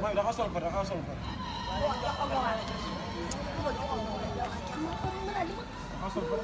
mooy dafa sol ko dafa sol ko. dafa sol ko.